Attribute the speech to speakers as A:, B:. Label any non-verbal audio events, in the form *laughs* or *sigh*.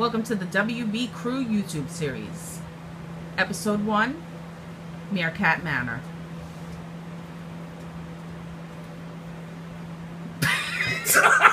A: Welcome to the WB Crew YouTube series. Episode 1 Meerkat Manor. *laughs*